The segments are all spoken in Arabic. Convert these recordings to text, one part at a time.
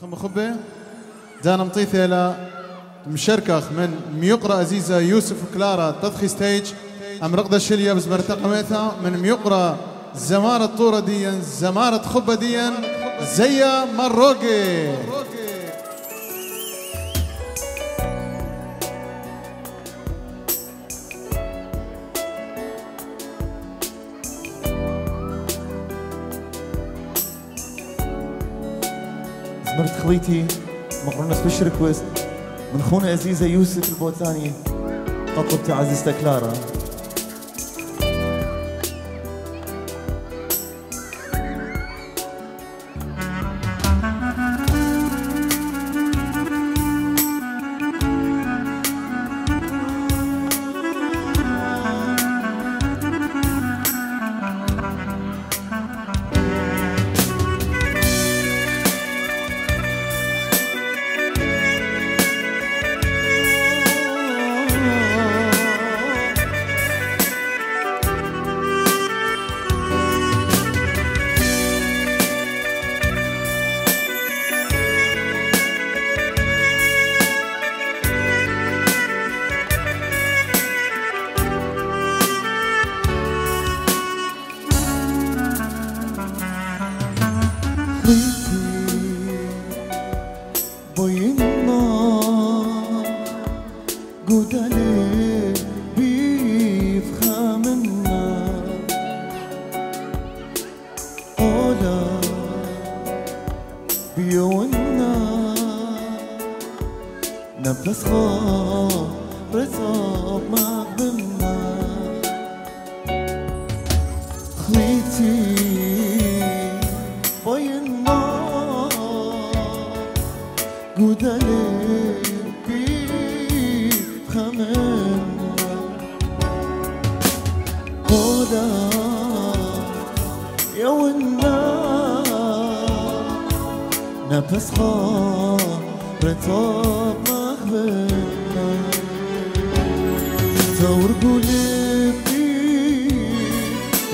خم خبة. دانا مطيثة لا مشاركة من ميقرأ عزيزة يوسف كلارا تضخي ستيج. أم رقدة الشلية بس مرتقمتها من ميقرأ زمارة طورة ديا زمارة خبة ديا. زيا مروقي. خويتي مقرونة سبيش ريكويست من خونا عزيزة يوسف البوتاني قطبتي عزيزتك كلارا نفس رزق مقبلنا خليتي boyunma Gudale bifhamna Ola يونا نفس رطاب مخبرنا ثور قلبي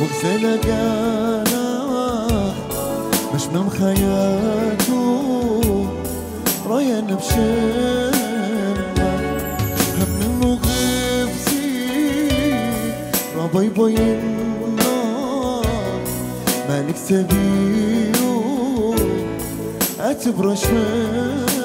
وغزل قانا مش من خياته رايا بشنا هم منه غفزي ربي بينا مالك سبيو اعتبره شمال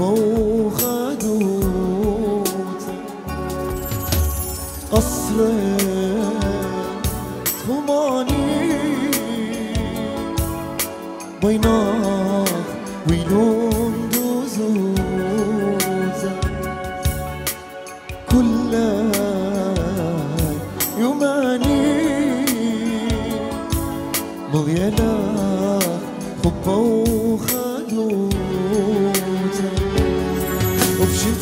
خبا وخدوتا قصر خماني بينات ويلون دوزوزة كل يوماني. مليانة خبا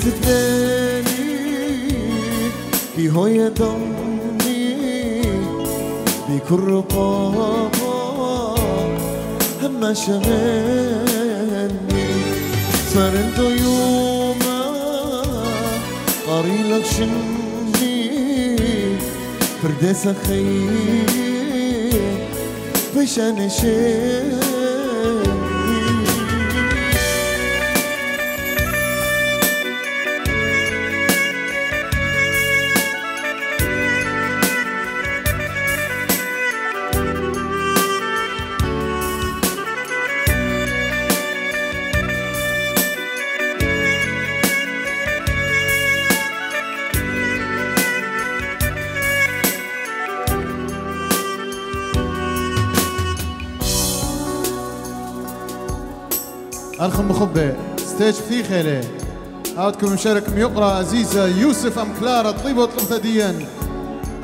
وبشمس تاني في هوية ضمي بكل رقابة هم شمالي. صار انتو يوما قاري لك شني فرداسة خير بشان شاني الخم خبة ستيج في خيلة. هاتكم مشارك ميقرأ عزيزة يوسف أم كلارا طيبة طلبة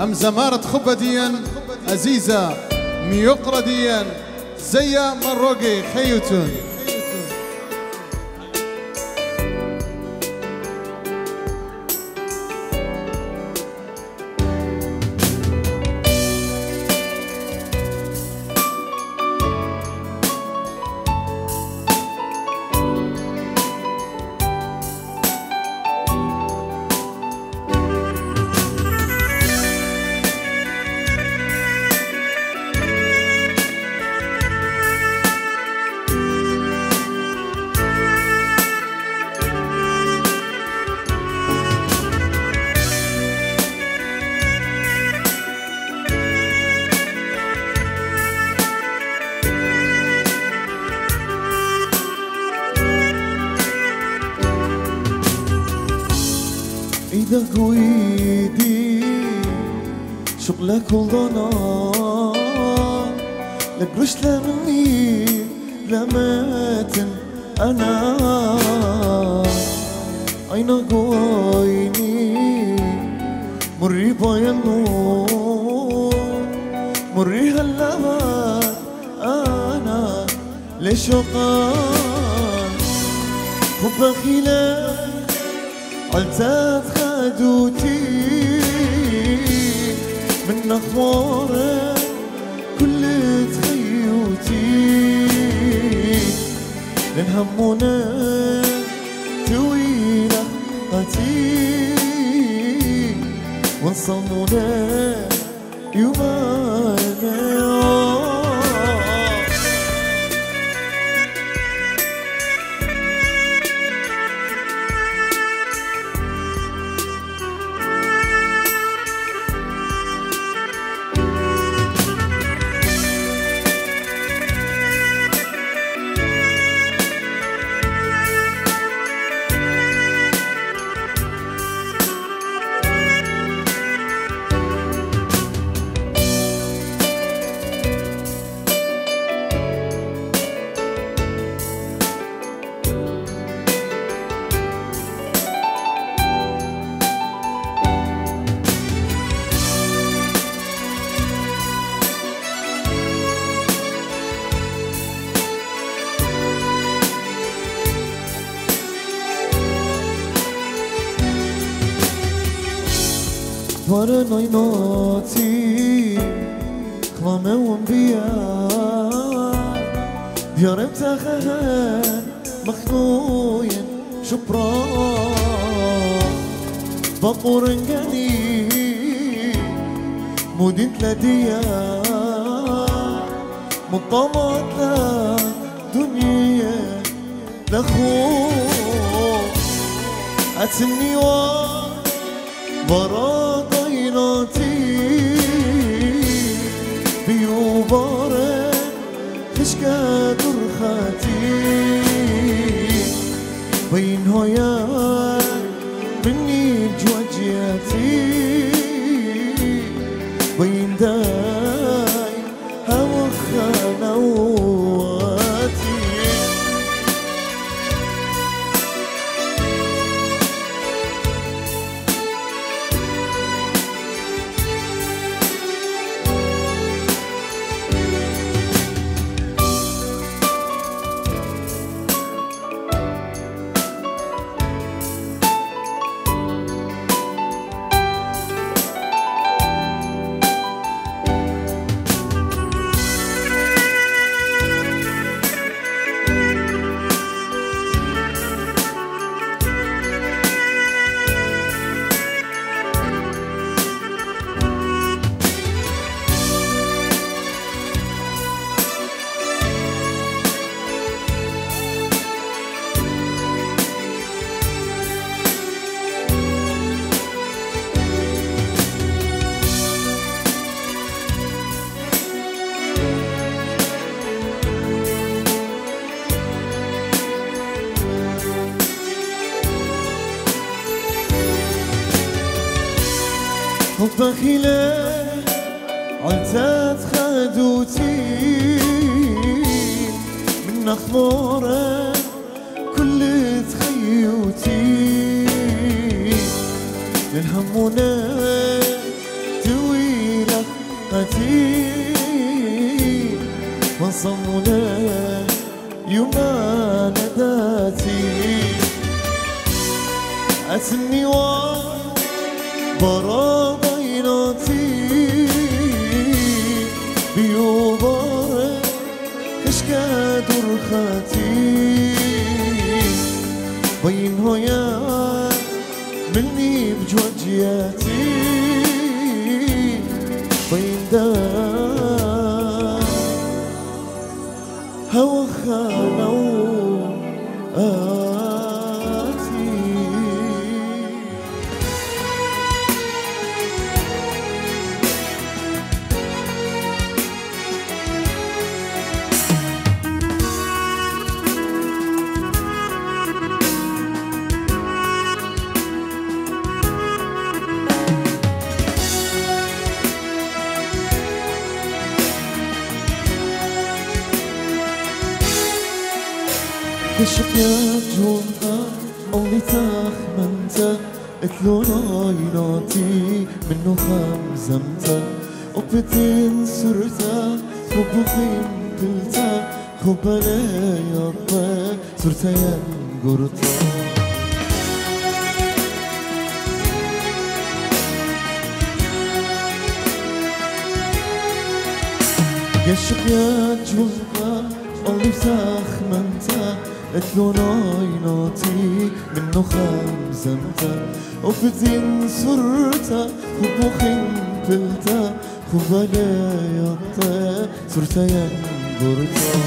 أم زمارة خبة ديا عزيزة ميقرأ ديا. زيا مروقي خيوتون. إيدك وايدي شغلك وضنان لك رش لمني لماتن أنا. عينك وعيني مري بايا النور. مري هلا أنا ليش حبك إلهي علتات خدوتي من أخبارك كل تخيوتي. لنهمنا توينا قتي ونصلنا يومنا Para noinati Klame وانبيا ديارم تخان مخنوين شبرا بقورنجاني مدين تلاديا مطمط لا دنيا لخوف أتني وان شناتی بیوباره خشکه در و این هایم إلي عزات خدوتي. من أخبارك بيوتي للهمنا تويلة قتي وصمنا يوما نداتي. أتني برا مجروحة قولي تخمنت اتلو نايناتي منو خمزمتا وبتين سرتا وبخيم بلتا خبنا يطا سرتا ينقرتا قشق يا جوزها قولي تخمنت أتلون عيناتي منو خمزمتا وبدين سرتا وبخين بلتا خبلا يطا سرتا ينقرتا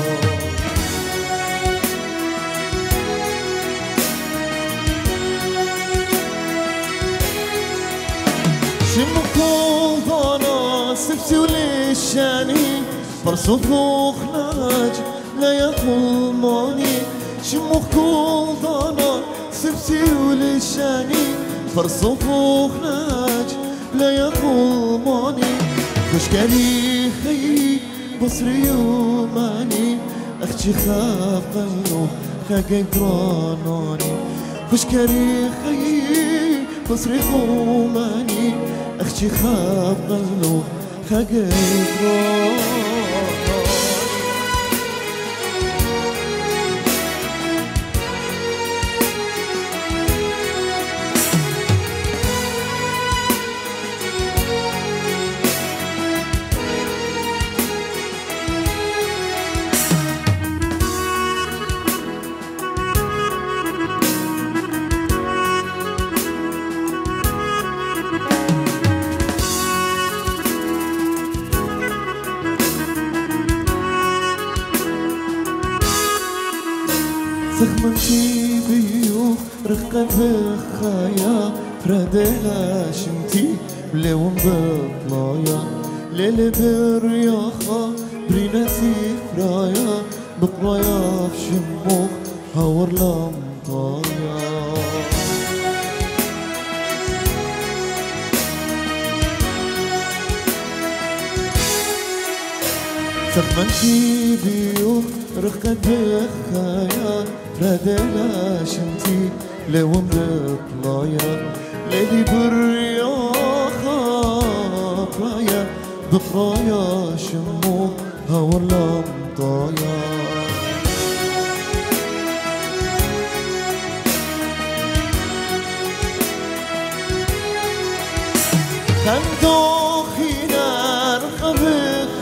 شم قلبانا سبتي وليشاني؟ فرصوف وخلاج لا يقول ماني شم قلبانا سبتي وليشاني فرصوف وخلاج لا يقول ماني خشكالي خي بصري وماني أختي خاف قلو خاقي براناني خشكالي خي بصري وماني أختي خاف قلو خاقي براناني زخمتي بيوخ رقة بخايا فردها شمتي بلون بطلايا ليلة برياخة بريناتي فرايا. بقرايا في شموخ هاور لمطايا زخمتي بيوخ رقة بخايا. فردها شمتي لون بطلايا ليلي برياخة برايا بقرايا شموخ هاور لمطايا خندوخينا رقب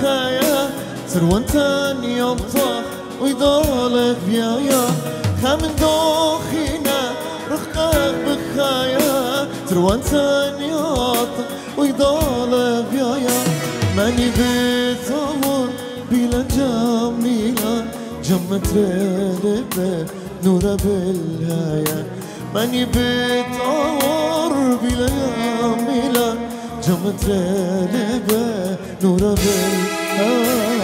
خايا سروانتان ينطح ويضالك بيايا. خندوخينا رقب بخايا سروانتان ينطح ويضالك بيايا ماني بتامر بلا جميلة جمت رلبة نورة بالهايا ماني بلا جميلة نورة بالهايا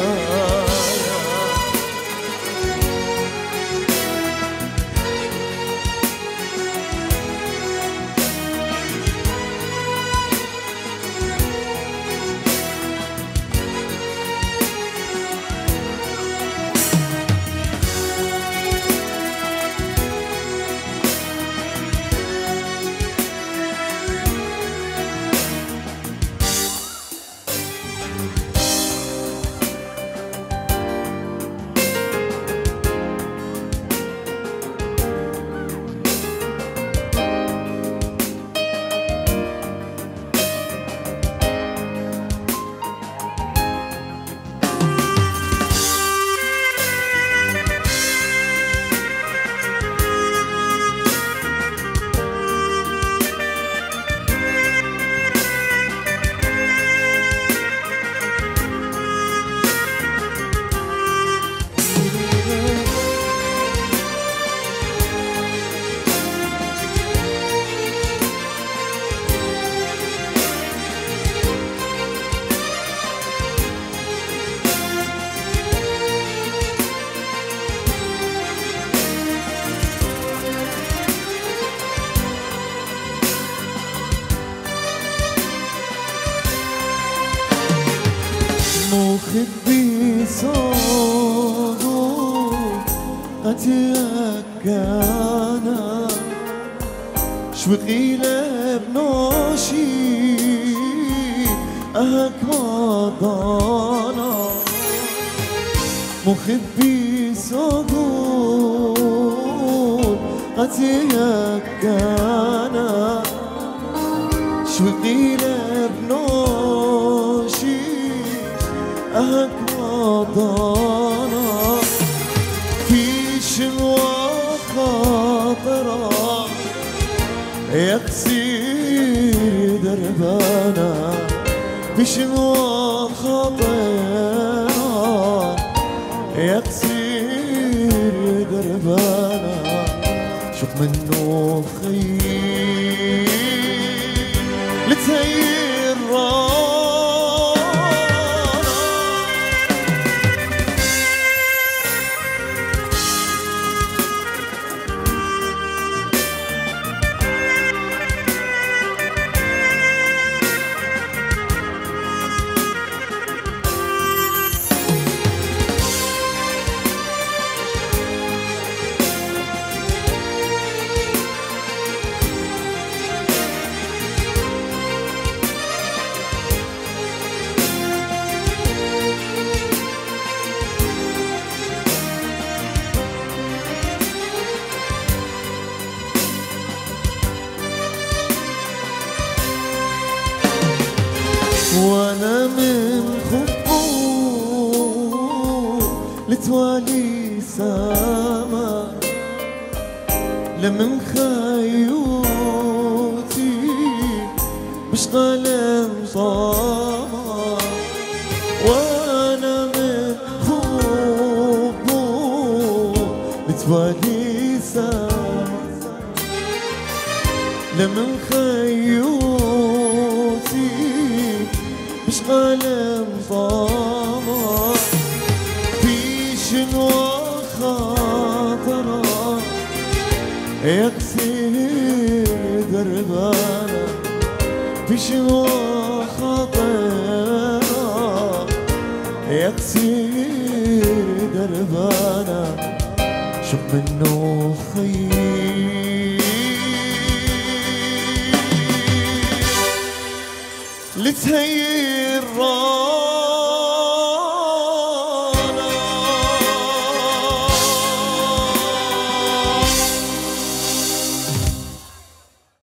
مخبي صوت قتيك كان شوقي لبنوشي أهك مضانا مخبي صوت قتيك أهك مضانا في شنوى خاطرة يكسير دربانا في شنوى خاطرة يكسير دربانا. شوف منه خير لتوالي سما لمن خيوتي بشغل صاما وأنا من خبو لتوالي سما لمن خيوتي مش قلم طامع خاطرة يكسر دربانا في شنو خاطرة يكسر دربانا شوف منه خير. لتهير راس